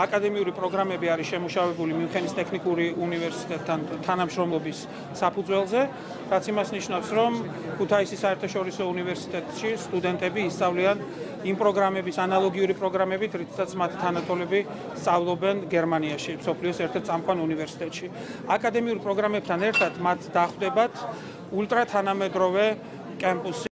აკადემიური პროგრამები არის შემუშავებული მიუნხენის ტექნიკური უნივერსიტეტთან თანამშრომლობის საფუძველზე, რაც იმას ნიშნავს, რომ ქუთაისის საერთაშორისო უნივერსიტეტში სტუდენტები ისწავლიან იმ პროგრამების ანალოგიური პროგრამებით, რითაც მათ თანატოლები სწავლობენ გერმანიაში, სოფლიოს ერთ-ერთ წამყვან უნივერსიტეტში. აკადემიურ პროგრამებთან ერთად მათ დახვდებათ ультра თანამედროვე კემპუსი